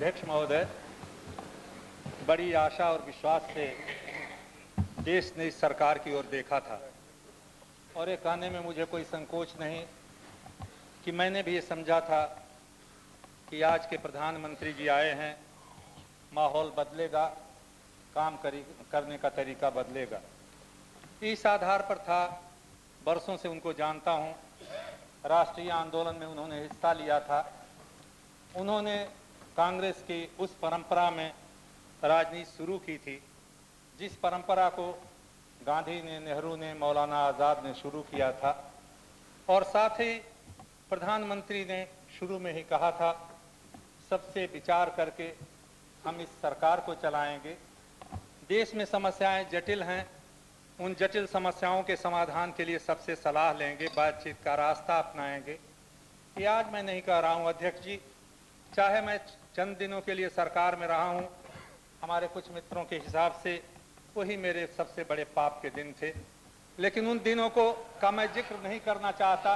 अध्यक्ष महोदय, बड़ी आशा और विश्वास से देश ने इस सरकार की ओर देखा था। और ये कहने में मुझे कोई संकोच नहीं कि मैंने भी ये समझा था कि आज के प्रधानमंत्री जी आए हैं, माहौल बदलेगा, काम करी, करने का तरीका बदलेगा। इस आधार पर था, बरसों से उनको जानता हूँ, राष्ट्रीय आंदोलन में उन्होंने हिस्सा लिया था। उन्होंने कांग्रेस की उस परंपरा में राजनीति शुरू की थी, जिस परंपरा को गांधी ने, नेहरू ने, मौलाना आज़ाद ने शुरू किया था। और साथ ही प्रधानमंत्री ने शुरू में ही कहा था, सबसे विचार करके हम इस सरकार को चलाएँगे। देश में समस्याएँ जटिल हैं, उन जटिल समस्याओं के समाधान के लिए सबसे सलाह लेंगे, बातचीत का रास्ता अपनाएँगे। ये आज मैं नहीं कह रहा हूँ, अध्यक्ष जी चाहे मैं चंद दिनों के लिए सरकार में रहा हूँ, हमारे कुछ मित्रों के हिसाब से वही मेरे सबसे बड़े पाप के दिन थे। लेकिन उन दिनों को का मैं ज़िक्र नहीं करना चाहता,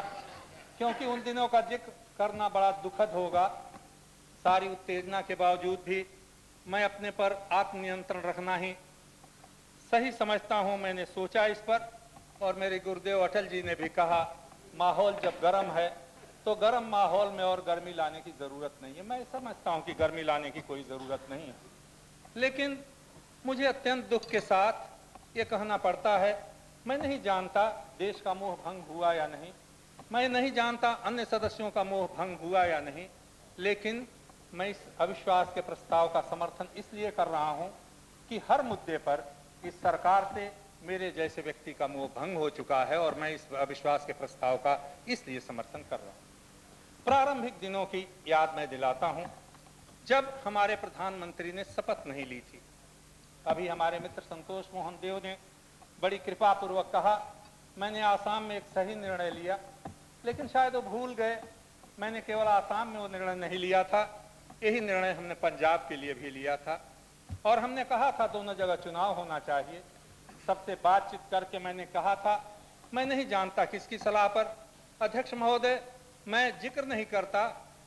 क्योंकि उन दिनों का ज़िक्र करना बड़ा दुखद होगा। सारी उत्तेजना के बावजूद भी मैं अपने पर आत्मनियंत्रण रखना ही सही समझता हूँ, मैंने सोचा इस पर। और मेरे गुरुदेव अटल जी ने भी कहा, माहौल जब गर्म है तो गर्म माहौल में और गर्मी लाने की ज़रूरत नहीं है। मैं समझता हूँ कि गर्मी लाने की कोई ज़रूरत नहीं है। लेकिन मुझे अत्यंत दुख के साथ ये कहना पड़ता है, मैं नहीं जानता देश का मोह भंग हुआ या नहीं। मैं नहीं जानता अन्य सदस्यों का मोह भंग हुआ या नहीं। लेकिन मैं इस अविश्वास के प्रस्ताव का समर्थन इसलिए कर रहा हूँ कि हर मुद्दे पर इस सरकार से मेरे जैसे व्यक्ति का मोह भंग हो चुका है और मैं इस अविश्वास के प्रस्ताव का इसलिए समर्थन कर रहा हूँ। प्रारंभिक दिनों की याद मैं दिलाता हूँ, जब हमारे प्रधानमंत्री ने शपथ नहीं ली थी। अभी हमारे मित्र संतोष मोहन देव ने बड़ी कृपा पूर्वक कहा, मैंने आसाम में एक सही निर्णय लिया, लेकिन शायद वो भूल गए। मैंने केवल आसाम में वो निर्णय नहीं लिया था, यही निर्णय हमने पंजाब के लिए भी लिया था। और हमने कहा था, दोनों जगह चुनाव होना चाहिए। सबसे बातचीत करके मैंने कहा था, मैं नहीं जानता किसकी सलाह पर। अध्यक्ष महोदय मैं ज़िक्र नहीं करता,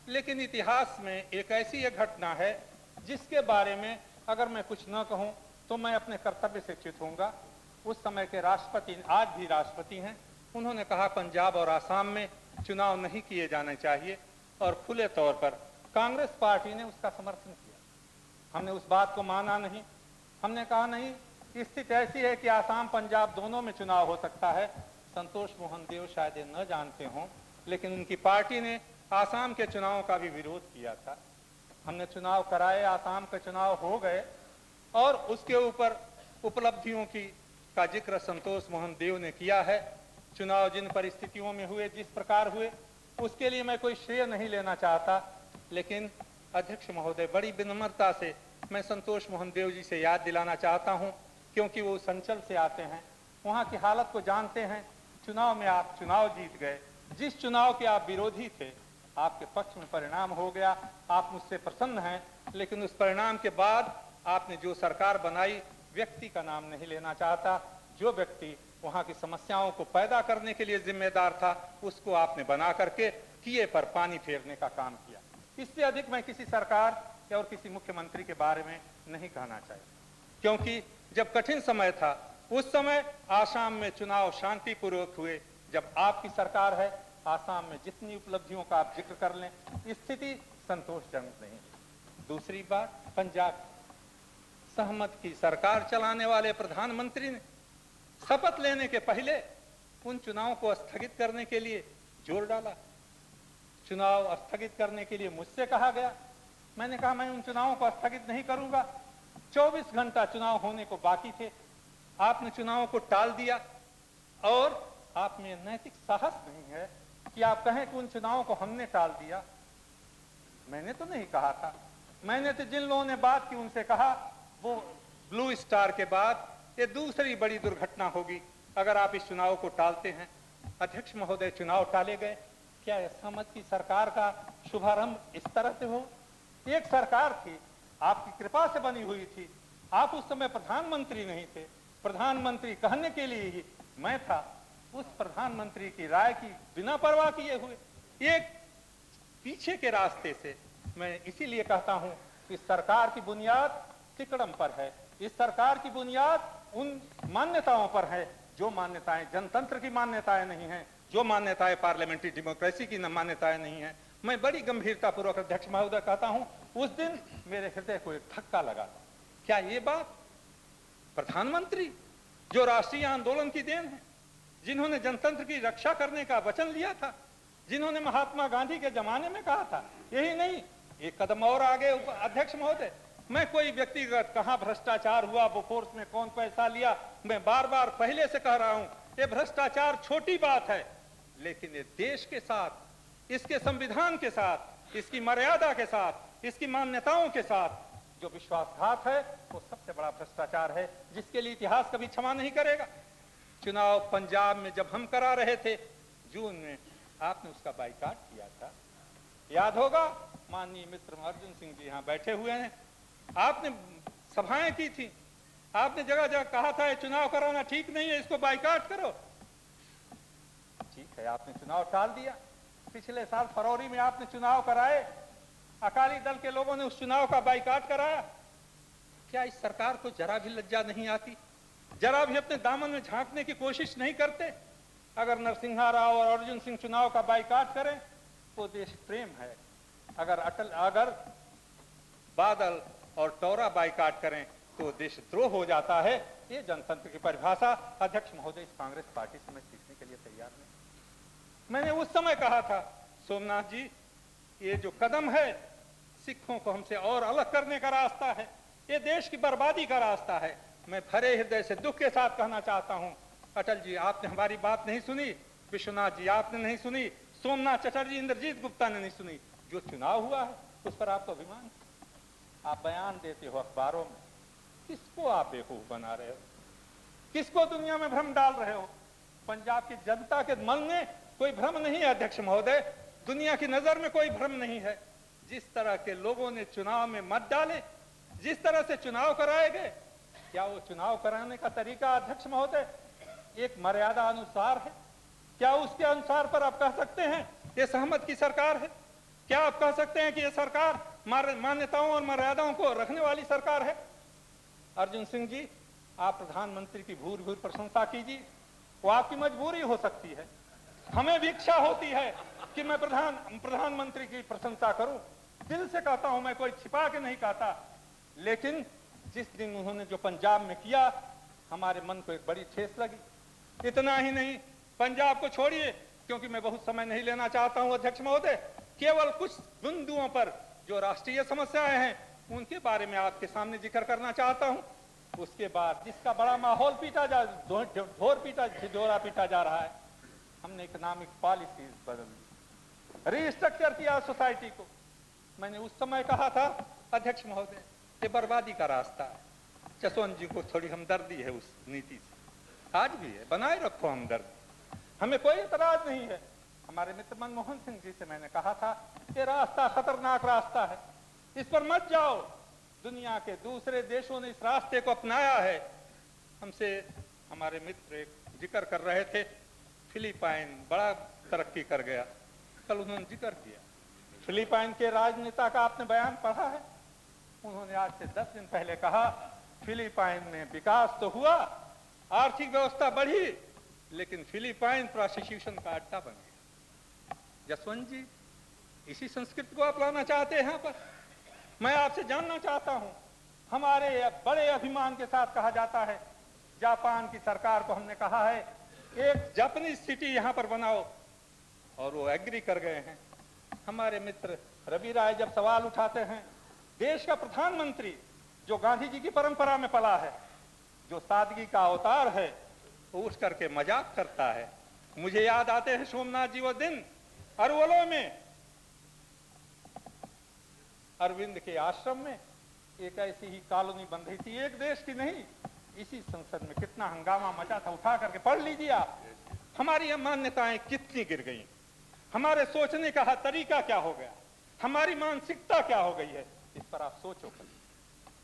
लेकिन इतिहास में एक ऐसी एक घटना है, जिसके बारे में अगर मैं कुछ न कहूँ तो मैं अपने कर्तव्य से चित होऊँगा। उस समय के राष्ट्रपति, आज भी राष्ट्रपति हैं। उन्होंने कहा, पंजाब और आसाम में चुनाव नहीं किए जाने चाहिए, और खुले तौर पर कांग्रेस पार्टी ने उसका समर्थन किया। हमने उस बात को माना नहीं। हमने कहा, नहीं, स्थिति ऐसी है कि आसाम, पंजाब दोनों में चुनाव हो सकता है। संतोष मोहन देव शायद न जानते हों लेकिन उनकी पार्टी ने आसाम के चुनाव का भी विरोध किया था। हमने चुनाव कराए, आसाम के चुनाव हो गए और उसके ऊपर उपलब्धियों की का ज़िक्र संतोष मोहन देव ने किया है। चुनाव जिन परिस्थितियों में हुए, जिस प्रकार हुए, उसके लिए मैं कोई श्रेय नहीं लेना चाहता। लेकिन अध्यक्ष महोदय, बड़ी विनम्रता से मैं संतोष मोहन देव जी से याद दिलाना चाहता हूँ, क्योंकि वो संचल से आते हैं। वहाँ की हालत को जानते हैं। चुनाव में आप चुनाव जीत गए। जिस चुनाव के आप विरोधी थे, आपके पक्ष में परिणाम हो गया, आप मुझसे प्रसन्न हैं, लेकिन उस परिणाम के बाद आपने जो सरकार बनाई, व्यक्ति का नाम नहीं लेना चाहता। जो व्यक्ति वहाँ की समस्याओं को पैदा करने के लिए जिम्मेदार था, उसको आपने बना करके किए पर पानी फेरने का काम किया। इससे अधिक मैं किसी सरकार या और किसी मुख्यमंत्री के बारे में नहीं कहना चाहिए क्योंकि जब कठिन समय था, उस समय आसाम में चुनाव शांतिपूर्वक हुए जब आपकी सरकार है, आसाम में जितनी उपलब्धियों का आप ज़िक्र कर लें, स्थिति संतोषजनक नहीं दूसरी बात, पंजाब सहमत की सरकार चलाने वाले प्रधानमंत्री ने शपथ लेने के पहले उन चुनावों को स्थगित करने के लिए ज़ोर डाला। चुनाव स्थगित करने के लिए मुझसे कहा गया, मैंने कहा, मैं उन चुनावों को स्थगित नहीं करूँगा। 24 घंटा चुनाव होने को बाकी थे। आपने चुनावों को टाल दिया और आप में नैतिक साहस नहीं है कि आप कहें कि उन चुनावों को हमने टाल दिया। मैंने तो नहीं कहा था। मैंने तो जिन लोगों ने बात की, उनसे कहा, वो ब्लू स्टार के बाद ये दूसरी बड़ी दुर्घटना होगी, अगर आप इस चुनाव को टालते हैं। अध्यक्ष महोदय, चुनाव टाले गए। क्या समझ की सरकार का शुभारंभ इस तरह से हो? एक सरकार थी, आपकी कृपा से बनी हुई थी। आप उस समय प्रधानमंत्री नहीं थे। प्रधानमंत्री कहने के लिए ही मैं था। उस प्रधानमंत्री की राय की, बिना परवाह किए हुए, एक पीछे के रास्ते से मैं इसीलिए कहता हूँ कि सरकार की बुनियाद तिकड़म पर है। इस सरकार की बुनियाद उन मान्यताओं पर है जो मान्यताएँ, जनतंत्र की मान्यताएँ नहीं है, जो मान्यताएँ पार्लियामेंट्री डेमोक्रेसी की मान्यताएँ नहीं है। मैं बड़ी गंभीरता पूर्वक अध्यक्ष महोदय कहता हूँ, उस दिन मेरे हृदय को एक धक्का लगा क्या ये बात प्रधानमंत्री, जो राष्ट्रीय आंदोलन की देन है जिन्होंने जनतंत्र की रक्षा करने का वचन लिया था, जिन्होंने महात्मा गांधी के जमाने में कहा था, यही नहीं, एक कदम और आगे अध्यक्ष महोदय, मैं कोई व्यक्तिगत कहा भ्रष्टाचार हुआ बोफोर्स में कौन पैसा लिया, मैं बार बार पहले से कह रहा हूँ, ये भ्रष्टाचार छोटी बात है, लेकिन ये देश के साथ, इसके संविधान के साथ, इसकी मर्यादा के साथ, इसकी मान्यताओं के साथ, जो विश्वासघात है, वो सबसे बड़ा भ्रष्टाचार है, जिसके लिए इतिहास कभी क्षमा नहीं करेगा। चुनाव पंजाब में जब हम करा रहे थे, जून में आपने उसका बाइकाट किया था। याद होगा, माननीय मित्र अर्जुन सिंह जी यहाँ बैठे हुए हैं। आपने सभाएँ की थी। आपने जगह जगह कहा था चुनाव कराना ठीक नहीं है, इसको बाइकाट करो। ठीक है, आपने चुनाव टाल दिया। पिछले साल फरवरी में आपने चुनाव कराए। अकाली दल के लोगों ने उस चुनाव का बाइकाट कराया। क्या इस सरकार को जरा भी लज्जा नहीं आती? जरा भी अपने दामन में झांकने की कोशिश नहीं करते। अगर नरसिंहा राव और अर्जुन सिंह चुनाव का बाइकाट करें तो देश प्रेम है। अगर अटल, अगर बादल और टोरा बाइकाट करें तो देशद्रोह हो जाता है। ये जनतंत्र की परिभाषा अध्यक्ष महोदय कांग्रेस पार्टी से मैं सीखने के लिए तैयार नहीं। मैंने उस समय कहा था, सोमनाथ जी, ये जो कदम है, सिखों को हमसे और अलग करने का रास्ता है। ये देश की बर्बादी का रास्ता है। मैं भरे हृदय से दुख के साथ कहना चाहता हूँ, अटल जी, आपने हमारी बात नहीं सुनी, विश्वनाथ जी, आपने नहीं सुनी, सोमनाथ चटर्जी, इंद्रजीत गुप्ता ने नहीं सुनी। जो चुनाव हुआ है, उस पर आपको अभिमान आप बयान देते हो अखबारों में, किसको आप बेवकूफ़ बना रहे हो? किसको दुनिया में भ्रम डाल रहे हो? पंजाब की जनता के मन में कोई भ्रम नहीं है, अध्यक्ष महोदय। दुनिया की नज़र में कोई भ्रम नहीं है। जिस तरह के लोगों ने चुनाव में मत डाले, जिस तरह से चुनाव कराए गए क्या वो चुनाव कराने का तरीका अध्यक्ष महोदय? एक मर्यादा अनुसार है। क्या उसके अनुसार पर आप कह सकते हैं, ये सहमत की सरकार है? क्या आप कह सकते हैं कि ये सरकार मान्यताओं और मर्यादाओं को रखने वाली सरकार है? अर्जुन सिंह जी, आप प्रधानमंत्री की भूर भूर प्रशंसा कीजिए। वो आपकी मजबूरी हो सकती है। हमें भी इच्छा होती है कि मैं प्रधान, प्रधानमंत्री की प्रशंसा करूँ। दिल से कहता हूँ, मैं कोई छिपा के नहीं कहता। लेकिन जिस दिन उन्होंने जो पंजाब में किया, हमारे मन को एक बड़ी ठेस लगी। इतना ही नहीं, पंजाब को छोड़िए, क्योंकि मैं बहुत समय नहीं लेना चाहता हूँ, अध्यक्ष महोदय। केवल कुछ बिंदुओं पर जो राष्ट्रीय समस्याएँ हैं, उनके बारे में आपके सामने ज़िक्र करना चाहता हूँ। उसके बाद जिसका बड़ा माहौल पीटा जा ढोर पीटा ढोरा पीटा जा रहा है, हमने इकोनॉमिक पॉलिसीज़ बदल दी। रिस्ट्रक्चर किया सोसाइटी को। मैंने उस समय कहा था, अध्यक्ष महोदय ये बर्बादी का रास्ता है। जसवंत जी को थोड़ी हमदर्दी है उस नीति से। आज भी है, बनाए रखो हमदर्दी। हमें कोई इतराज नहीं है। हमारे मित्र मनमोहन सिंह जी से मैंने कहा था ये रास्ता खतरनाक रास्ता है। इस पर मत जाओ। दुनिया के दूसरे देशों ने इस रास्ते को अपनाया है। हमसे हमारे मित्र एक ज़िक्र कर रहे थे। फिलीपाइन बड़ा तरक्की कर गया। कल उन्होंने ज़िक्र किया। फिलीपाइन के राजनेता का आपने बयान पढ़ा है? उन्होंने आज से दस दिन पहले कहा, फिलीपाइन में विकास तो हुआ, आर्थिक व्यवस्था बढ़ी, लेकिन फिलीपाइन प्रोसिक्यूशन का अड्डा बन गया। जसवंत जी, इसी संस्कृति को अपनाना चाहते हैं पर? मैं आपसे जानना चाहता हूँ, हमारे बड़े अभिमान के साथ कहा जाता है, जापान की सरकार को हमने कहा है, एक जापानीज सिटी यहाँ पर बनाओ, और वो एग्री कर गए हैं। हमारे मित्र रवि राय जब सवाल उठाते हैं देश का प्रधानमंत्री, जो गांधी जी की परंपरा में पला है, जो सादगी का अवतार है, वो उठ करके मज़ाक करता है। मुझे याद आते हैं सोमनाथ जी वो दिन, अरवलों में। अरविंद के आश्रम में एक ऐसी ही कॉलोनी बन रही थी, एक देश की नहीं, इसी संसद में कितना हंगामा मचा था, उठा करके पढ़ लीजिए आप। हमारी मान्यताएँ कितनी गिर गई। हमारे सोचने का तरीका क्या हो गया? हमारी मानसिकता क्या हो गई है? इस पर आप सोचो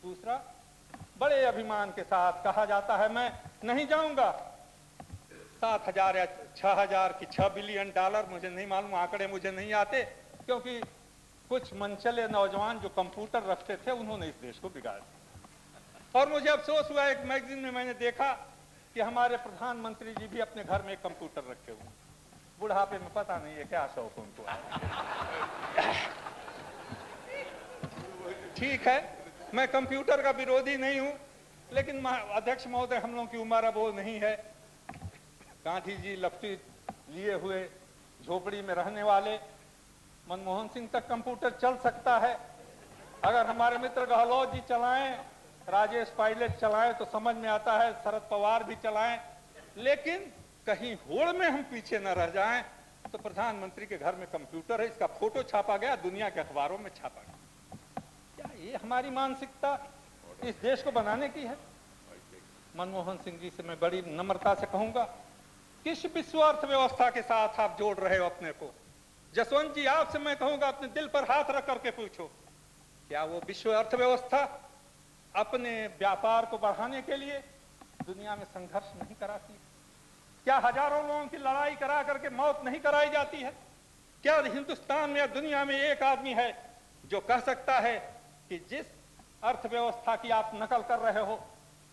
दूसरा, बड़े अभिमान के साथ कहा जाता है, मैं नहीं जाऊँगा। सात हज़ार या छह हज़ार की छह बिलियन डॉलर मुझे नहीं मालूम, आंकड़े मुझे नहीं आते, क्योंकि कुछ मनचले नौजवान जो कंप्यूटर रखते थे, उन्होंने इस देश को बिगाड़ दिया। और मुझे अफसोस हुआ, एक मैगजीन में मैंने देखा कि हमारे प्रधानमंत्री जी भी अपने घर में एक कंप्यूटर रखे हुए बुढ़ापे में पता नहीं है क्या शौक उनको। ठीक है, मैं कंप्यूटर का विरोधी नहीं हूँ, लेकिन अध्यक्ष महोदय, हम लोगों की उम्र अब वो नहीं है। गांधी जी लपटी लिए हुए झोपड़ी में रहने वाले, मनमोहन सिंह तक कंप्यूटर चल सकता है। अगर हमारे मित्र गहलोत जी चलाएँ, राजेश पायलट चलाएँ तो समझ में आता है शरद पवार भी चलाएँ, लेकिन कहीं होड़ में हम पीछे न रह जाएँ तो प्रधानमंत्री के घर में कंप्यूटर है, इसका फ़ोटो छापा गया, दुनिया के अखबारों में छापा गया। ये हमारी मानसिकता इस देश को बनाने की है। मनमोहन सिंह जी से मैं बड़ी नम्रता से कहूँगा, किस विश्व अर्थव्यवस्था के साथ आप जोड़ रहे हो अपने को? जसवंत जी, आपसे मैं कहूँगा, अपने दिल पर हाथ रख करके पूछो, क्या वो विश्व अर्थव्यवस्था अपने व्यापार को बढ़ाने के लिए दुनिया में संघर्ष नहीं कराती? क्या हज़ारों लोगों की लड़ाई करा करके मौत नहीं कराई जाती है? क्या हिंदुस्तान में या दुनिया में एक आदमी है जो कह सकता है कि जिस अर्थव्यवस्था की आप नकल कर रहे हो,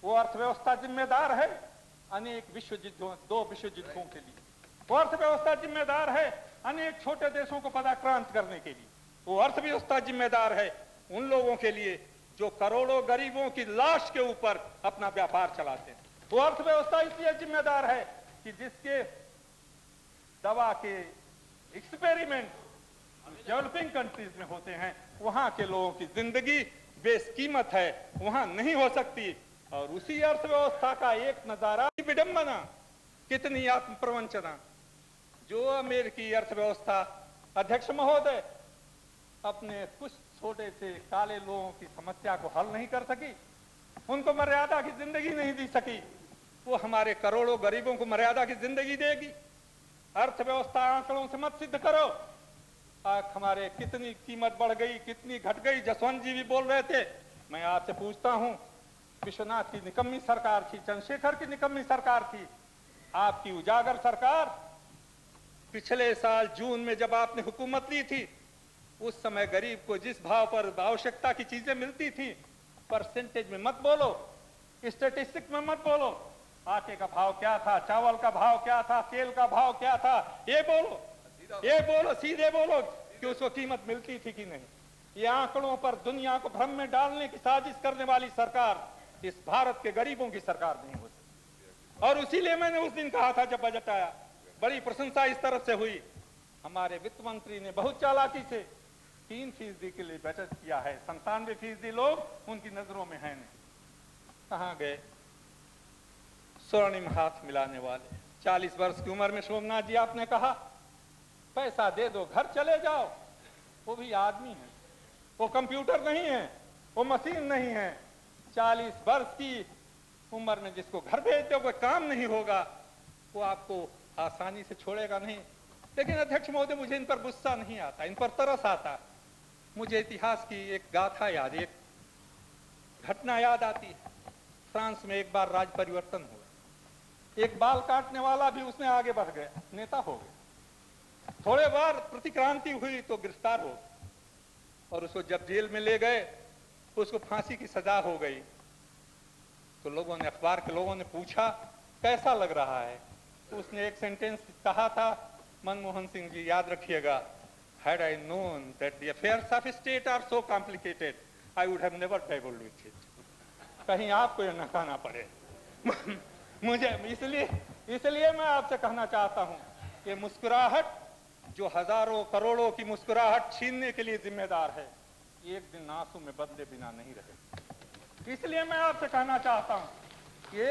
वो अर्थव्यवस्था जिम्मेदार है? अनेक विश्व युद्धों दो विश्व युद्धों के लिए। वो अर्थव्यवस्था जिम्मेदार है अनेक छोटे देशों को पदाक्रांत करने के लिए। वो अर्थव्यवस्था जिम्मेदार है उन लोगों के लिए जो करोड़ों गरीबों की लाश के ऊपर अपना व्यापार चलाते हैं। वो अर्थव्यवस्था इसलिए जिम्मेदार है कि जिसके दवा के एक्सपेरिमेंट डेवलपिंग कंट्रीज़ में होते हैं वहाँ के लोगों की ज़िंदगी बेसकीमत है, वहाँ नहीं हो सकती। और उसी अर्थव्यवस्था का एक नज़ारा विडंबना, कितनी आत्म प्रवंचना जो अमेरिकी अर्थव्यवस्था अध्यक्ष महोदय अपने कुछ छोटे से काले लोगों की समस्या को हल नहीं कर सकी, उनको मर्यादा की ज़िंदगी नहीं दी सकी, वो हमारे करोड़ों गरीबों को मर्यादा की ज़िंदगी देगी। अर्थव्यवस्था आंकड़ों से मत सिद्ध करो। आज हमारे कितनी कीमत बढ़ गई, कितनी घट गई, जसवंत जी भी बोल रहे थे। मैं आपसे पूछता हूँ, विश्वनाथ की निकम्मी सरकार थी, चंद्रशेखर की निकम्मी सरकार थी, आपकी उजागर सरकार पिछले साल जून में जब आपने हुकूमत ली थी, उस समय गरीब को जिस भाव पर आवश्यकता की चीज़ें मिलती थी परसेंटेज में मत बोलो स्टेटिस्टिक में मत बोलो, आटे का भाव क्या था, चावल का भाव क्या था, तेल का भाव क्या था, ये बोलो। ये बोलो, सीधे बोलो, कि उसको कीमत मिलती थी कि नहीं? ये आंकड़ों पर दुनिया को भ्रम में डालने की साजिश करने वाली सरकार इस भारत के गरीबों की सरकार नहीं होती और इसीलिए मैंने उस दिन कहा था, जब बजट आया, बड़ी प्रशंसा इस तरफ़ से हुई। हमारे वित्त मंत्री ने बहुत चालाकी से तीन फ़ीसदी के लिए बचत किया है। संतानवे फ़ीसदी लोग उनकी नज़रों में है नहीं। कहा गए? स्वर्णिम हाथ मिलाने वाले। चालीस वर्ष की उम्र में सोमनाथ जी, आपने कहा पैसा दे दो, घर चले जाओ। वो भी आदमी है। वो कंप्यूटर नहीं है, वो मशीन नहीं है। चालीस वर्ष की उम्र में जिसको घर भेज दो कोई काम नहीं होगा, वो आपको आसानी से छोड़ेगा नहीं। लेकिन अध्यक्ष महोदय, मुझे इन पर गुस्सा नहीं आता, इन पर तरस आता। मुझे इतिहास की एक गाथा याद एक घटना याद आती है। फ्रांस में एक बार राज परिवर्तन हुआ। एक बाल काटने वाला भी उसने आगे बढ़ गया, नेता हो गया। थोड़े बार प्रतिक्रांति हुई तो गिरफ़्तार हो और उसको जब जेल में ले गए उसको फांसी की सजा हो गई। तो लोगों ने अखबार के लोगों ने पूछा कैसा लग रहा है? तो उसने एक सेंटेंस कहा था मनमोहन सिंह जी याद रखिएगा had I known that the affairs of state are so complicated, I would have never dabbled with it. कहीं आपको यह न कहना पड़े। मुझे इसलिए इसलिए मैं आपसे कहना चाहता हूँ कि मुस्कुराहट जो हज़ारों करोड़ों की मुस्कुराहट छीनने के लिए जिम्मेदार है, एक दिन आँसू में बदले बिना नहीं रहे। इसलिए मैं आपसे कहना चाहता हूँ कि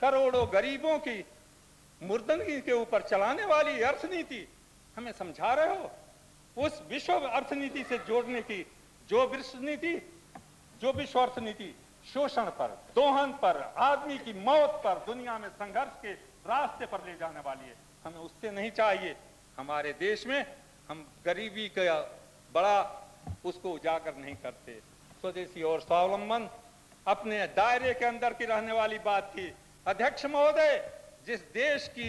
करोड़ों गरीबों की मुर्दनगी के ऊपर चलाने वाली अर्थनीति, हमें समझा रहे हो? उस विश्व अर्थनीति से जोड़ने की जो विश्व नीति, जो विश्व अर्थनीति, शोषण पर, दोहन पर, आदमी की मौत पर दुनिया में संघर्ष के रास्ते पर ले जाने वाली है, हमें उससे नहीं चाहिए हमारे देश में हम गरीबी का बड़ा उसको उजागर नहीं करते। स्वदेशी और स्वावलंबन अपने दायरे के अंदर की रहने वाली बात थी। अध्यक्ष महोदय, जिस देश की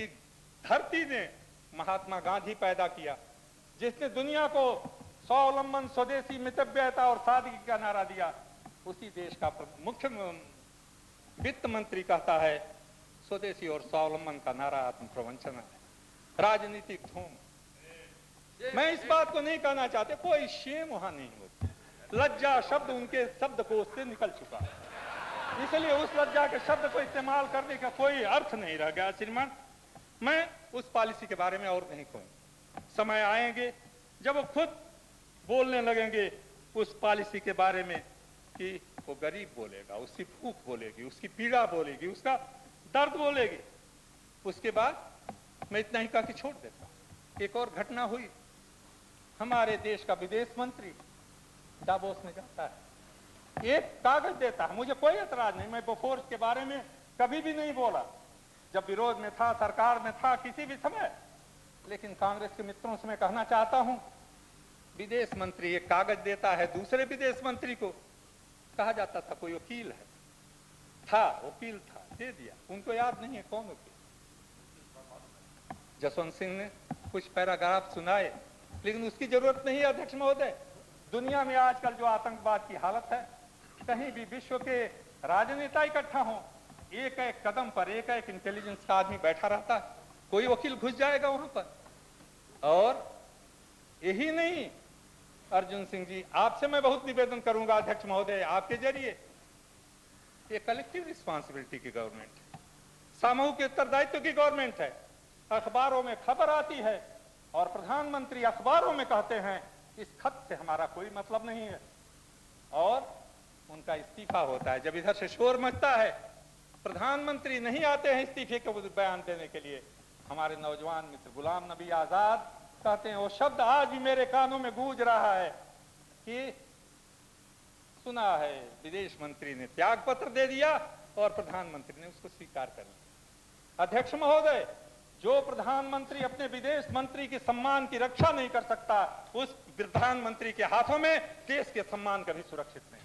धरती ने महात्मा गांधी पैदा किया, जिसने दुनिया को स्वावलंबन, स्वदेशी मितव्यता और सादगी का नारा दिया, उसी देश का मुख्य वित्त मंत्री कहता है, स्वदेशी और स्वावलंबन का नारा आत्म प्रवंचन है। राजनीतिक धूम। मैं इस बात को नहीं कहना चाहते, कोई शेम वहाँ नहीं होती। लज्जा शब्द उनके शब्द को उससे निकल चुका। इसलिए उस लज्जा के शब्द को इस्तेमाल करने का कोई अर्थ नहीं रह गया, श्रीमान। मैं उस पॉलिसी के बारे में और नहीं कहूँ। समय आएँगे, जब वो खुद बोलने लगेंगे उस पॉलिसी के बारे में कि वो गरीब बोलेगा, उसकी भूख बोलेगी, उसकी पीड़ा बोलेगी, उसका दर्द बोलेगी। उसके बाद मैं इतना ही कह के छोड़ देता। एक और घटना हुई। हमारे देश का विदेश मंत्री डाबोस में जाता है। एक कागज़ देता है। मुझे कोई एतराज़ नहीं। मैं बोफोर्स के बारे में कभी भी नहीं बोला। जब विरोध में था, सरकार में था, किसी भी समय। लेकिन कांग्रेस के मित्रों से मैं कहना चाहता हूँ, विदेश मंत्री एक कागज़ देता है, दूसरे विदेश मंत्री को। कहा जाता था, कोई वकील है? था, वकील था। दे दिया। उनको याद नहीं है कौन वकील। जसवंत सिंह ने कुछ पैराग्राफ सुनाए। लेकिन उसकी ज़रूरत नहीं है, अध्यक्ष महोदय। दुनिया में आजकल जो आतंकवाद की हालत है, कहीं भी विश्व के राजनेता इकट्ठा हो, एक एक कदम पर, एक एक इंटेलिजेंस का आदमी बैठा रहता है। कोई वकील घुस जाएगा वहाँ पर। और यही नहीं, अर्जुन सिंह जी, आपसे मैं बहुत निवेदन करूँगा, अध्यक्ष महोदय, आपके ज़रिए ये कलेक्टिव रिस्पॉन्सिबिलिटी की गवर्नमेंट सामूहिक उत्तरदायित्व की गवर्नमेंट है। अखबारों में खबर आती है और प्रधानमंत्री अखबारों में कहते हैं, इस खत से हमारा कोई मतलब नहीं है। और उनका इस्तीफा होता है। जब इधर से शोर मचता है, प्रधानमंत्री नहीं आते हैं इस्तीफे का बयान देने के लिए। हमारे नौजवान मित्र गुलाम नबी आज़ाद कहते हैं, वो शब्द आज भी मेरे कानों में गूंज रहा है कि सुना है, विदेश मंत्री ने त्याग पत्र दे दिया और प्रधानमंत्री ने उसको स्वीकार कर लिया। अध्यक्ष महोदय जो प्रधानमंत्री अपने विदेश मंत्री के सम्मान की रक्षा नहीं कर सकता, उस प्रधानमंत्री के हाथों में देश के सम्मान कभी सुरक्षित नहीं।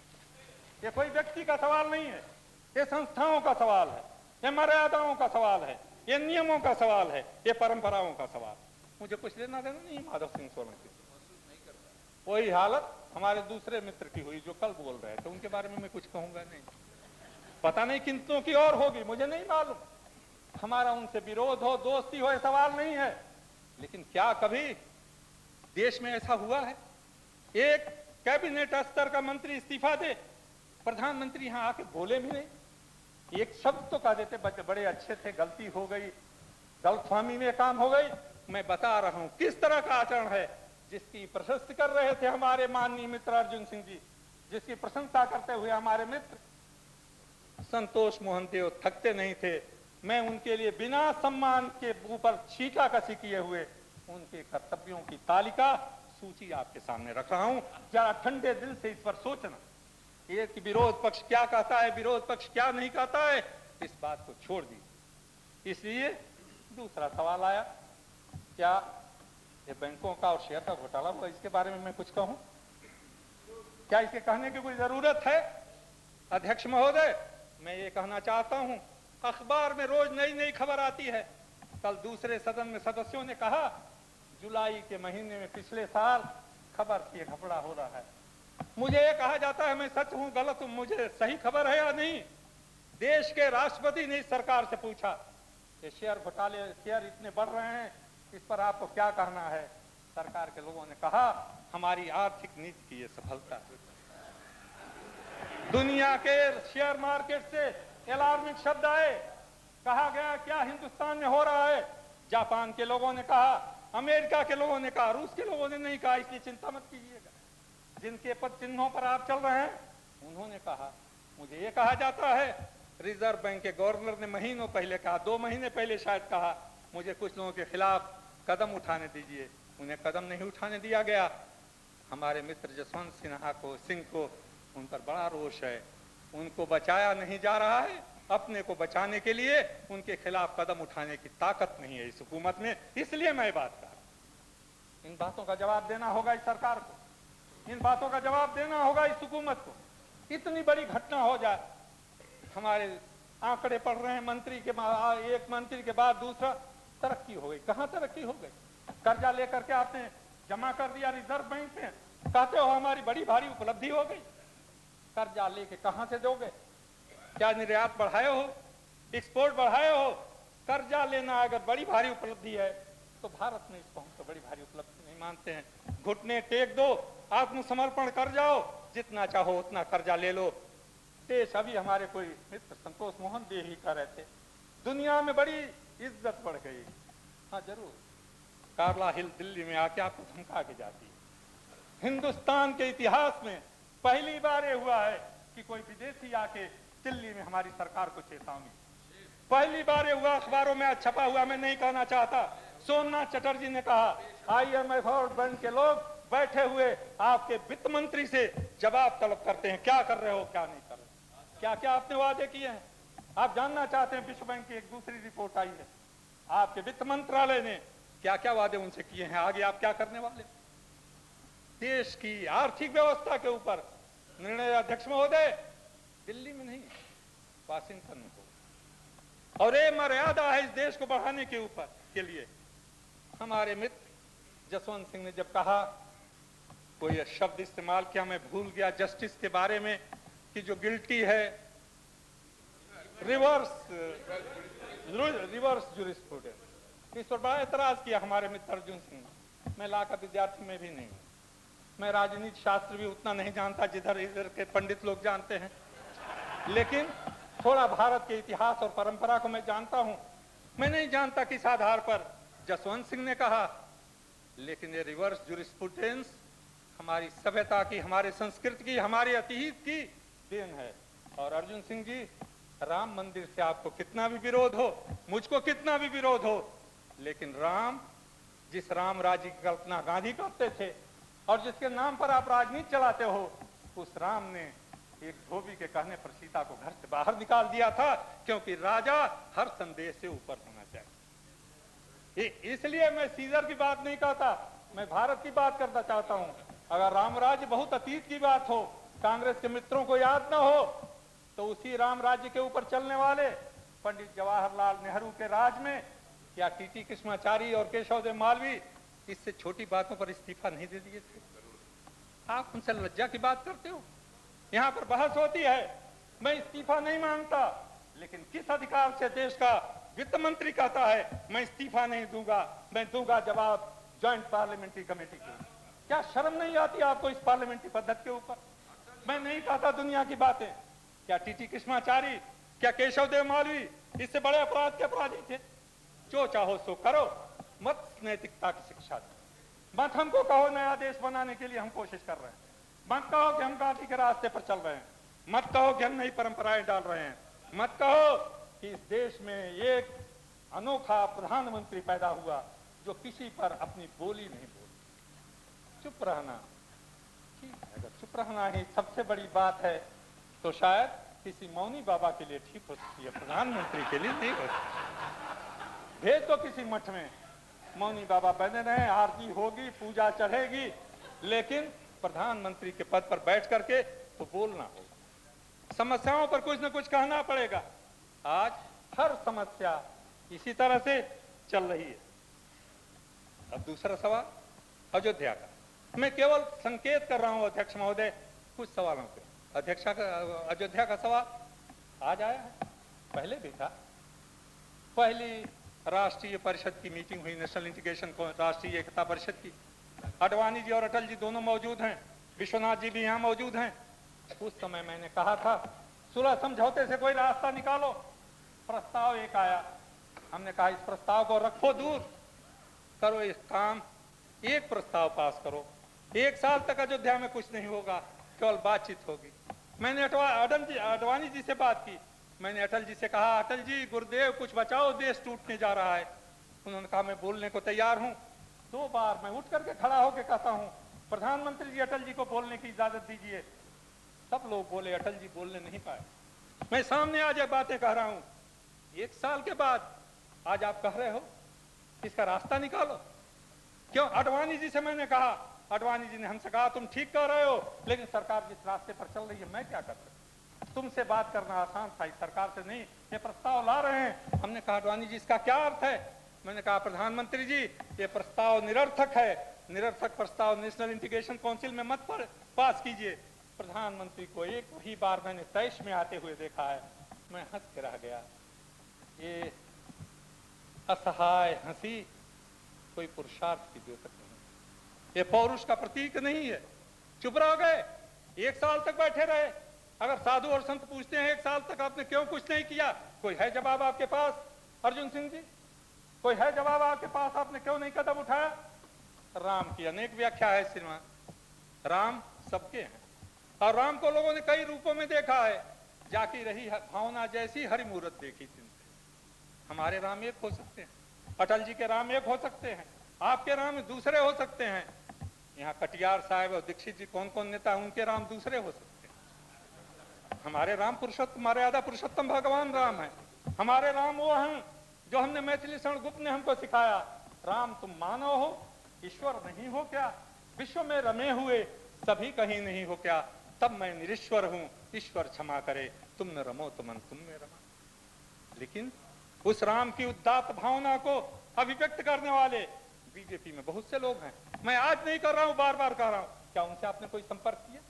ये कोई व्यक्ति का सवाल नहीं है, ये संस्थाओं का सवाल है, ये मर्यादाओं का सवाल है, ये नियमों का सवाल है, ये परंपराओं का सवाल। मुझे कुछ लेना देना नहीं माधव सिंह सोलंकी वही हालत हमारे दूसरे मित्र की हुई, जो कल बोल रहे थे, उनके बारे में मैं कुछ कहूँगा नहीं। पता नहीं किंतु की और होगी, मुझे नहीं मालूम। हमारा उनसे विरोध हो, दोस्ती हो सवाल नहीं है। लेकिन क्या कभी देश में ऐसा हुआ है? एक कैबिनेट स्तर का मंत्री इस्तीफा दे, प्रधानमंत्री यहाँ आके बोले भी नहीं। एक शब्द तो कह देते बड़े अच्छे थे, गलती हो गई, गलतफहमी में काम हो गई। मैं बता रहा हूँ, किस तरह का आचरण है जिसकी प्रशस्त कर रहे थे हमारे माननीय मित्र अर्जुन सिंह जी, जिसकी प्रशंसा करते हुए हमारे मित्र संतोष मोहन देव थकते नहीं थे मैं उनके लिए बिना सम्मान के ऊपर छीका कसी किए हुए उनके कर्तव्यों की तालिका सूची आपके सामने रख रहा हूँ। जरा ठंडे दिल से इस पर सोचना। एक विरोध पक्ष क्या कहता है, विरोध पक्ष क्या नहीं कहता है, इस बात को छोड़ दी इसलिए दूसरा सवाल आया, क्या ये बैंकों का और शेयर का घोटाला हुआ? इसके बारे में मैं कुछ कहूँ? क्या इसके कहने की कोई ज़रूरत है? अध्यक्ष महोदय, मैं ये कहना चाहता हूँ अखबार में रोज नई नई खबर आती है। कल दूसरे सदन में सदस्यों ने कहा, जुलाई के महीने में पिछले साल खबर की घपड़ा हो रहा है। मुझे ये कहा जाता है, मैं सच हूँ, गलत हूँ, मुझे सही खबर है या नहीं? देश के राष्ट्रपति ने सरकार से पूछा कि शेयर घोटाले, शेयर इतने बढ़ रहे हैं, इस पर आपको क्या कहना है? सरकार के लोगों ने कहा, हमारी आर्थिक नीति की ये सफलता है। दुनिया के शेयर मार्केट से अलार्मिक शब्द आए। कहा गया, क्या हिंदुस्तान में हो रहा है? जापान के लोगों ने कहा, अमेरिका के लोगों ने कहा, रूस के लोगों ने नहीं कहा, इसलिए चिंता मत कीजिएगा। जिनके पद चिन्हों पर आप चल रहे हैं, उन्होंने कहा, मुझे ये कहा जाता है, रिज़र्व बैंक के गवर्नर ने महीनों पहले कहा, दो महीने पहले शायद कहा, मुझे कुछ लोगों के खिलाफ कदम उठाने दीजिए। उन्हें कदम नहीं उठाने दिया गया। हमारे मित्र जसवंत सिन्हा को, सिंह को, उन पर बड़ा रोष है। उनको बचाया नहीं जा रहा है। अपने को बचाने के लिए उनके खिलाफ कदम उठाने की ताकत नहीं है इस हुकूमत में। इसलिए मैं बात कर रहा इन बातों का जवाब देना होगा इस सरकार को। इन बातों का जवाब देना होगा इस हुकूमत को। इतनी बड़ी घटना हो जाए, हमारे आंकड़े पढ़ रहे हैं, मंत्री के एक मंत्री के बाद दूसरा, तरक्की हो गई। कहाँ तरक्की हो गई? कर्जा लेकर के आपने जमा कर दिया, रिज़र्व बैंक में। कहते हो हमारी बड़ी भारी उपलब्धि हो गई। कर्जा लेके कहाँ से दोगे? क्या निर्यात बढ़ाए हो? एक्सपोर्ट बढ़ाए हो? कर्जा लेना अगर बड़ी भारी उपलब्धि है तो भारत में इसको हम तो बड़ी भारी उपलब्धि नहीं मानते हैं। घुटने टेक दो, आत्मसमर्पण कर जाओ, जितना चाहो उतना कर्जा ले लो। देश अभी हमारे कोई मित्र संतोष मोहन दे ही कह रहे थे, दुनिया में बड़ी इज़्ज़त बढ़ गई। हाँ ज़रूर। कार्ला हिल दिल्ली में आके आपको धमका के जाती है। हिंदुस्तान के इतिहास में पहली बार ये हुआ है कि कोई विदेशी आके दिल्ली में हमारी सरकार को चेतावनी। पहली बार ये हुआ, अखबारों में छपा हुआ, मैं नहीं कहना चाहता। सोमनाथ चटर्जी ने कहा, आईएमएफ और बैंक के लोग बैठे हुए आपके वित्त मंत्री से जवाब तलब करते हैं। क्या कर रहे हो, क्या नहीं कर रहे क्या क्या आपने वादे किए हैं? आप जानना चाहते हैं, विश्व बैंक की एक दूसरी रिपोर्ट आई है। आपके वित्त मंत्रालय ने क्या क्या वादे उनसे किए हैं? आगे आप क्या करने वाले देश की आर्थिक व्यवस्था के ऊपर निर्णय अध्यक्ष महोदय, दिल्ली में नहीं, वाशिंगटन में हो और ये मर्यादा है इस देश को बढ़ाने के ऊपर, के लिए। हमारे मित्र जसवंत सिंह ने जब कहा, कोई शब्द इस्तेमाल किया, मैं भूल गया जस्टिस के बारे में, कि जो गिल्टी है, रिवर्स रिवर्स जुरिस्प्रूडेंस इस पर बड़ा एतराज़ किया हमारे मित्र अर्जुन सिंह मैं ला का विद्यार्थी में भी नहीं मैं राजनीति शास्त्र भी उतना नहीं जानता जिधर इधर के पंडित लोग जानते हैं। लेकिन थोड़ा भारत के इतिहास और परंपरा को मैं जानता हूँ। मैं नहीं जानता किस आधार पर जसवंत सिंह ने कहा, लेकिन ये रिवर्स जुरिस्प्रूडेंस हमारी सभ्यता की, हमारे संस्कृति की, हमारे अतीत की देन है। और अर्जुन सिंह जी, राम मंदिर से आपको कितना भी विरोध हो, मुझको कितना भी विरोध हो, लेकिन राम, जिस राम राज्य की कल्पना गांधी करते थे और जिसके नाम पर आप राजनीति चलाते हो, उस राम ने एक धोबी के कहने पर सीता को घर से बाहर निकाल दिया था, क्योंकि राजा हर संदेश से ऊपर होना चाहिए। इसलिए मैं सीजर की बात नहीं कहता, मैं भारत की बात करना चाहता हूँ। अगर राम राज्य बहुत अतीत की बात हो, कांग्रेस के मित्रों को याद ना हो तो उसी राम राज्य के ऊपर चलने वाले पंडित जवाहरलाल नेहरू के राज में, या टीटी कृष्णाचारी और केशव देव मालवी इससे छोटी बातों पर इस्तीफा नहीं दे दिए थे। आप उनसे लज्जा की बात करते हो? यहाँ पर बहस होती है। मैं इस्तीफा नहीं माँगता, लेकिन किस अधिकार से देश का वित्त मंत्री कहता है, मैं इस्तीफा नहीं दूँगा। मैं दूँगा जवाब ज्वाइंट पार्लियामेंट्री कमेटी के। क्या शर्म नहीं आती आपको इस पार्लियामेंट्री पद्धति के ऊपर? मैं नहीं कहता दुनिया की बातें। क्या टीटी कृष्णाचारी, क्या केशव देव मालवी इससे बड़े अपराध के अपराधी थे? जो चाहो सो करो। मत नैतिकता की शिक्षा दो। मत हमको कहो नया देश बनाने के लिए हम कोशिश कर रहे हैं। मत कहो कि हम गांधी के रास्ते पर चल रहे हैं। मत कहो कि हम नई परंपराएँ डाल रहे हैं। मत कहो कि इस देश में एक अनोखा प्रधानमंत्री पैदा हुआ जो किसी पर अपनी बोली नहीं बोली चुप रहना। ठीक है, अगर चुप रहना ही सबसे बड़ी बात है तो शायद किसी मौनी बाबा के लिए ठीक हो सकती है, प्रधानमंत्री के लिए नहीं हो सकती। भेज दो किसी मठ में। मौनी बाबा बने रहे, आरती होगी, पूजा चढ़ेगी। लेकिन प्रधानमंत्री के पद पर बैठ करके तो बोलना होगा। समस्याओं पर कुछ न कुछ कहना पड़ेगा। आज हर समस्या इसी तरह से चल रही है। अब दूसरा सवाल, अयोध्या का। मैं केवल संकेत कर रहा हूँ, अध्यक्ष महोदय, कुछ सवालों के अध्यक्षा का, अयोध्या का सवाल आज आया है। पहले भी था। पहली राष्ट्रीय परिषद की मीटिंग हुई, नेशनल इंटीग्रेशन राष्ट्रीय एकता परिषद की। अडवाणी जी और अटल जी दोनों मौजूद हैं, विश्वनाथ जी भी यहाँ मौजूद हैं। उस समय मैंने कहा था, सुलह समझौते से कोई रास्ता निकालो। प्रस्ताव एक आया। हमने कहा, इस प्रस्ताव को रखो दूर। करो इस काम। एक प्रस्ताव पास करो। एक साल तक अयोध्या में कुछ नहीं होगा, केवल बातचीत होगी। मैंने जी अडवाणी जी से बात की। मैंने अटल जी से कहा, अटल जी, गुरुदेव, कुछ बचाओ, देश टूटने जा रहा है। उन्होंने कहा, मैं बोलने को तैयार हूँ। दो बार मैं उठ करके खड़ा होकर कहता हूँ, प्रधानमंत्री जी, अटल जी को बोलने की इजाज़त दीजिए। सब लोग बोले, अटल जी बोलने नहीं पाए। मैं सामने आज बातें कह रहा हूँ, एक साल के बाद आज आप कह रहे हो? इसका रास्ता निकालो। क्यों? अडवाणी जी से मैंने कहा, अडवाणी जी ने हमसे कहा, तुम ठीक कर रहे हो, लेकिन सरकार जिस रास्ते पर चल रही है, मैं क्या कर सकता तुमसे बात करना आसान था, इस सरकार से नहीं, ये प्रस्ताव ला रहे हैं। हमने कहा, अडवाणी जी, इसका क्या अर्थ है? मैंने कहा, प्रधानमंत्री जी, ये प्रस्ताव निरर्थक है। निरर्थक प्रस्ताव नेशनल इंटीग्रेशन काउंसिल में मत पर पास कीजिए। प्रधानमंत्री को एक ही बार मैंने तेईस में आते हुए देखा है। मैं हंस के रह गया। ये असहाय, हँसी कोई पुरुषार्थ की द्योतक नहीं ये पौरुष का प्रतीक नहीं है। चुप रह गए। एक साल तक बैठे रहे। अगर साधु और संत पूछते हैं, एक साल तक आपने क्यों कुछ नहीं किया? कोई है जवाब आपके पास? अर्जुन सिंह जी, कोई है जवाब आपके पास? आपने क्यों नहीं कदम उठाया? राम की अनेक व्याख्या है श्रीमान। राम सबके हैं। और राम को लोगों ने कई रूपों में देखा है। जाकी रही भावना जैसी हरि मूर्त देखी थी हमारे राम एक हो सकते हैं। अटल जी के राम एक हो सकते हैं। आपके राम दूसरे हो सकते हैं। यहाँ कटियार साहब और दीक्षित जी कौन कौन नेता उनके राम दूसरे हो सकते हैं। हमारे राम पुरुषोत्तम मर्यादा पुरुषोत्तम भगवान राम है। हमारे राम वो हैं जो हमने मैथिली शरण गुप्त ने हमको सिखाया। राम, तुम मानव हो, ईश्वर नहीं हो क्या? विश्व में रमे हुए सभी कहीं नहीं हो क्या? तब मैं निरीश्वर हूँ, ईश्वर क्षमा करे। तुम न रमो तो मन तुम में रमा। लेकिन उस राम की उदात भावना को अभिव्यक्त करने वाले बीजेपी में बहुत से लोग हैं। मैं आज नहीं कर रहा हूँ बार बार कह रहा हूँ। क्या उनसे आपने कोई संपर्क किया?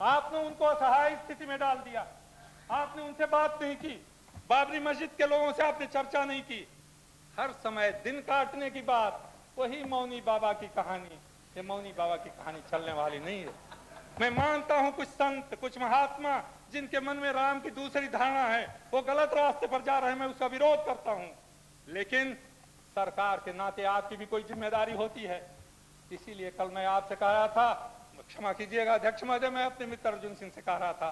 आपने उनको असहाय स्थिति में डाल दिया। आपने उनसे बात नहीं की। बाबरी मस्जिद के लोगों से आपने चर्चा नहीं की। हर समय दिन काटने की बात, वही मौनी बाबा की कहानी। ये मौनी बाबा की कहानी चलने वाली नहीं है। मैं मानता हूँ कुछ संत, कुछ महात्मा, जिनके मन में राम की दूसरी धारणा है, वो गलत रास्ते पर जा रहे हैं, मैं उसका विरोध करता हूँ। लेकिन सरकार के नाते आपकी भी कोई ज़िम्मेदारी होती है। इसीलिए कल मैं आपसे कह रहा था क्षमा कीजिएगा। अध्यक्ष महोदय, मैं अपने मित्र अर्जुन सिंह से कह रहा था,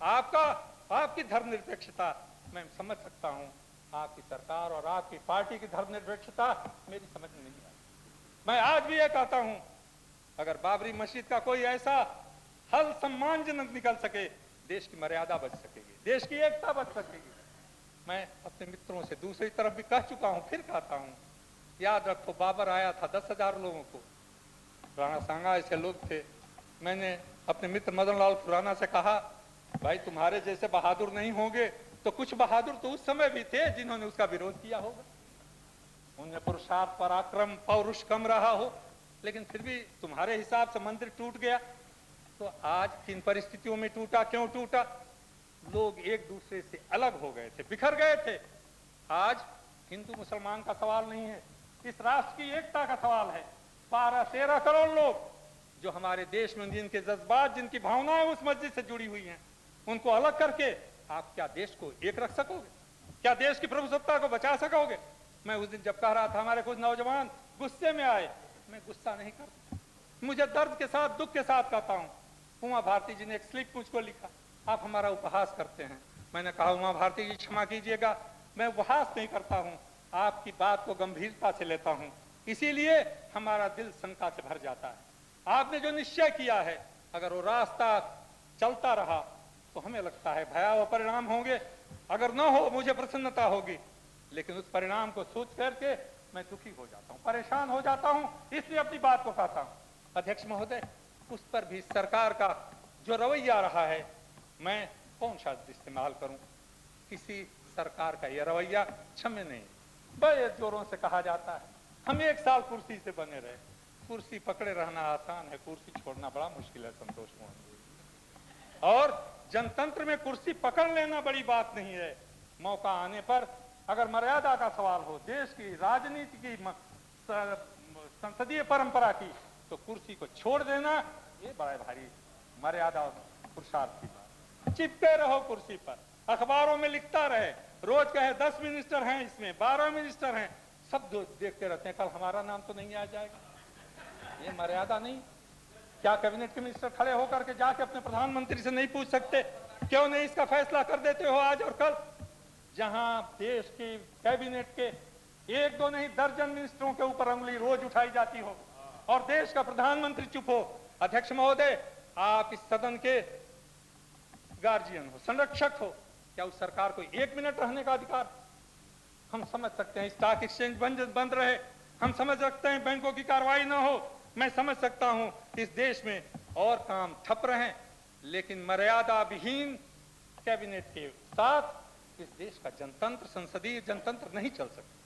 आपका, आपकी धर्मनिरपेक्षता मैं समझ सकता हूँ। आपकी सरकार और आपकी पार्टी की धर्मनिरपेक्षता मेरी समझ में नहीं आई। मैं आज भी ये कहता हूँ, अगर बाबरी मस्जिद का कोई ऐसा हल सम्मानजनक निकल सके, देश की मर्यादा बच सकेगी, देश की एकता बच सकेगी। मैं अपने मित्रों से दूसरी तरफ़ भी कह चुका हूँ, फिर कहता हूँ, याद रखो, बाबर आया था दस हज़ार लोगों को। राणा सांगा ऐसे लोग थे मैंने अपने मित्र मदन लाल खुराना से कहा, भाई, तुम्हारे जैसे बहादुर नहीं होंगे तो कुछ बहादुर तो उस समय भी थे जिन्होंने उसका विरोध किया होगा। उनमें पुरुषार्थ पराक्रम पौरुष कम रहा हो, लेकिन फिर भी तुम्हारे हिसाब से मंदिर टूट गया। तो आज किन परिस्थितियों में टूटा, क्यों टूटा? लोग एक दूसरे से अलग हो गए थे, बिखर गए थे। आज हिंदू मुसलमान का सवाल नहीं है, इस राष्ट्र की एकता का सवाल है। बारह, तेरह करोड़ लोग जो हमारे देश में जिनके जज्बात, जिनकी भावनाएँ उस मस्जिद से जुड़ी हुई हैं, उनको अलग करके आप क्या देश को एक रख सकोगे? क्या देश की प्रभुसत्ता को बचा सकोगे? मैं उस दिन जब कह रहा था, हमारे कुछ नौजवान गुस्से में आए, मैं गुस्सा नहीं करता। मुझे दर्द के साथ, दुख के साथ कहता हूँ, उमा भारती जी ने एक स्लिप मुझको लिखा, आप हमारा उपहास करते हैं। मैंने कहा, उमा भारती जी, क्षमा कीजिएगा, मैं उपहास नहीं करता हूँ, आपकी बात को गंभीरता से लेता हूँ, इसीलिए हमारा दिल शंका से भर जाता है। आपने जो निश्चय किया है, अगर वो रास्ता चलता रहा तो हमें लगता है भयावह परिणाम होंगे। अगर न हो, मुझे प्रसन्नता होगी। लेकिन उस परिणाम को सोच करके मैं दुखी हो जाता हूँ, परेशान हो जाता हूँ, इसलिए अपनी बात को कहता हूँ। अध्यक्ष महोदय, उस पर भी सरकार का जो रवैया रहा है, मैं कौन सा इस्तेमाल करूँ? किसी सरकार का यह रवैया क्षम्य नहीं। बड़े जोरों से कहा जाता है, हम एक साल कुर्सी से बने रहे। कुर्सी पकड़े रहना आसान है, कुर्सी छोड़ना बड़ा मुश्किल है संतोष मोहन और जनतंत्र में कुर्सी पकड़ लेना बड़ी बात नहीं है। मौका आने पर अगर मर्यादा का सवाल हो, देश की राजनीति की संसदीय परंपरा की तो कुर्सी को छोड़ देना, ये बड़ा भारी मर्यादा पुरुषार्थ की बात। चिपके रहो कुर्सी पर, अखबारों में लिखता रहे। रोज कहे, दस मिनिस्टर हैं इसमें, बारह मिनिस्टर हैं। सब देखते रहते हैं, कल हमारा नाम तो नहीं आ जाएगा। ये मर्यादा नहीं। क्या कैबिनेट के मिनिस्टर खड़े होकर के जाके अपने प्रधानमंत्री से नहीं पूछ सकते? क्यों नहीं इसका फैसला कर देते हो आज और कल? जहाँ देश की कैबिनेट के एक दो नहीं, दर्जन मिनिस्टरों के ऊपर उंगली रोज उठाई जाती हो और देश का प्रधानमंत्री चुप हो। अध्यक्ष महोदय, आप इस सदन के गार्जियन हो, संरक्षक हो। क्या उस सरकार को एक मिनट रहने का अधिकार? हम समझ सकते हैं स्टॉक एक्सचेंज बंद बंद रहे। हम समझ सकते हैं बैंकों की कार्रवाई ना हो। मैं समझ सकता हूँ इस देश में और काम ठप रहे हैं, लेकिन मर्यादा विहीन कैबिनेट के साथ इस देश का जनतंत्र, संसदीय जनतंत्र नहीं चल सकता।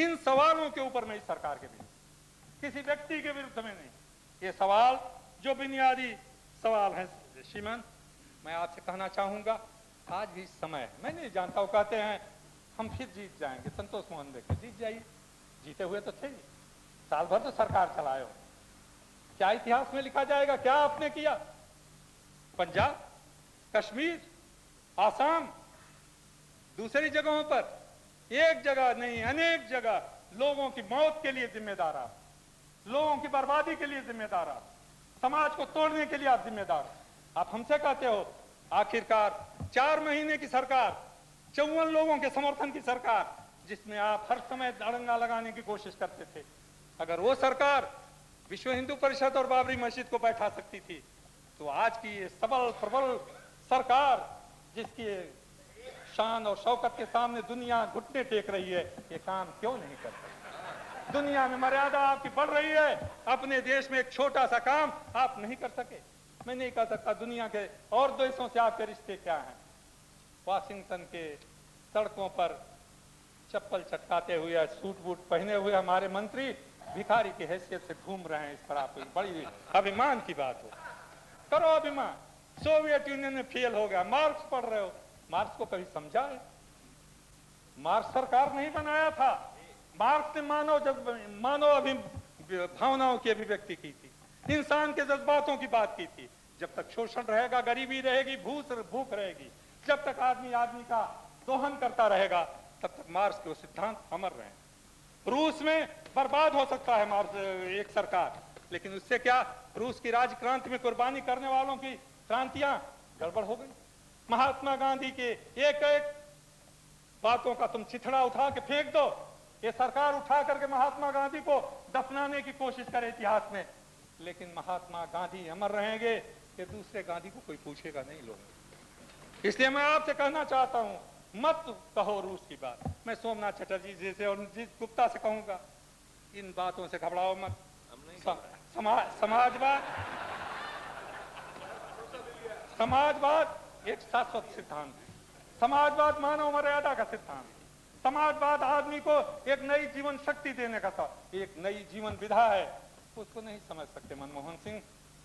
इन सवालों के ऊपर मैं इस सरकार के भी किसी व्यक्ति के विरुद्ध में नहीं। ये सवाल, जो बुनियादी सवाल है, श्रीमान, मैं आपसे कहना चाहूँगा, आज भी समय है। मैं नहीं जानता, वो कहते हैं, हम फिर जीत जाएँगे। संतोष मोहन देखे, जीत जाइए। जीते हुए तो थे ही। साल भर तो सरकार चलाए हो। क्या इतिहास में लिखा जाएगा? क्या आपने किया? पंजाब, कश्मीर, आसाम, दूसरी जगहों पर एक जगह नहीं, अनेक जगह लोगों की मौत के लिए जिम्मेदार आप। लोगों की बर्बादी के लिए जिम्मेदार आप। समाज को तोड़ने के लिए आप जिम्मेदार आप हमसे कहते हो, आखिरकार चार महीने की सरकार, चौवन लोगों के समर्थन की सरकार, जिसमें आप हर समय दड़ंगा लगाने की कोशिश करते थे। अगर वो सरकार विश्व हिंदू परिषद और बाबरी मस्जिद को बैठा सकती थी। तो आज की ये सबल, प्रबल सरकार, जिसकी शान और शौकत के सामने दुनिया घुटने टेक रही है, ये काम क्यों नहीं कर दुनिया में मर्यादा आपकी बढ़ रही है, अपने देश में एक छोटा सा काम आप नहीं कर सके। मैं नहीं कह सकता दुनिया के और देशों से आपके रिश्ते क्या हैं। वाशिंगटन के सड़कों पर चप्पल चटकाते हुए, सूट बूट पहने हुए हमारे मंत्री भिखारी की हैसियत से घूम रहे हैं इस पर आप बड़ी अभिमान की बात हो। करो अभिमान। सोवियत यूनियन में फेल हो गया। मार्क्स पढ़ रहे हो। मार्क्स को कभी समझा है मार्क्स सरकार नहीं बनाया था। मार्क्स ने मानव जब, मानव अभि, भावनाओं की अभिव्यक्ति की थी। इंसान के जज्बातों की बात की थी। जब तक शोषण रहेगा, गरीबी रहेगी, भूस, भूख रहेगी। जब तक आदमी आदमी का दोहन करता रहेगा, तब तक मार्क्स के वो सिद्धांत अमर रहे रूस में बर्बाद हो सकता है एक सरकार। लेकिन उससे क्या? रूस की राजक्रांति में कुर्बानी करने वालों की क्रांतियाँ गड़बड़ हो गई। महात्मा गांधी के एक एक बातों का तुम चिथड़ा उठा के फेंक दो। ये सरकार उठा करके महात्मा गांधी को दफनाने की कोशिश करे इतिहास में। लेकिन महात्मा गांधी अमर रहेंगे कि दूसरे गांधी को कोई पूछेगा नहीं लोग। इसलिए मैं आपसे कहना चाहता हूँ मत कहो रूस की बात। मैं सोमनाथ चटर्जी जी से और गुप्ता से कहूँगा इन बातों से घबराओ मत। समा, समाजवाद समाजवाद एक शाश्वत सिद्धांत है। समाजवाद मानव मर्यादा का सिद्धांत है। समाजवाद आदमी को एक नई जीवन शक्ति देने का था। एक नई जीवन विधा है। उसको नहीं समझ सकते मनमोहन सिंह।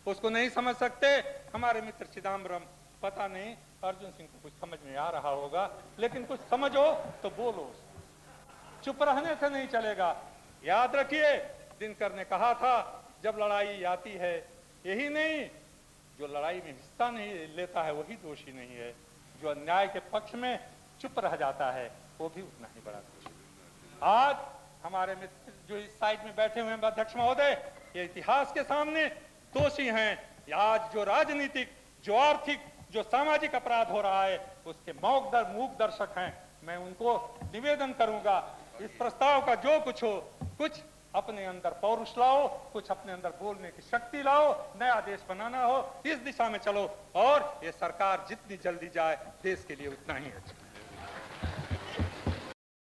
उसको नहीं समझ सकते हमारे मित्र चिदम्बरम पता नहीं, अर्जुन सिंह को कुछ समझ में आ रहा होगा, लेकिन कुछ समझो तो बोलो चुप रहने से नहीं चलेगा। याद रखिए, दिनकर ने कहा था, जब लड़ाई आती है, यही नहीं, जो लड़ाई में हिस्सा नहीं लेता है, वही दोषी नहीं है। जो अन्याय के पक्ष में चुप रह जाता है, वो भी उतना ही बड़ा दोषी। आज हमारे मित्र जो इस साइड में बैठे हुए हैं, अध्यक्ष महोदय, ये इतिहास के सामने दोषी हैं। आज जो राजनीतिक, जो आर्थिक जो सामाजिक अपराध हो रहा है, उसके मौक दर मूक दर्शक हैं। मैं उनको निवेदन करूँगा, इस प्रस्ताव का जो कुछ हो, कुछ अपने अंदर पौरुष लाओ, कुछ अपने अंदर बोलने की शक्ति लाओ, नया देश बनाना हो, इस दिशा में चलो, और ये सरकार जितनी जल्दी जाए, देश के लिए उतना ही अच्छा।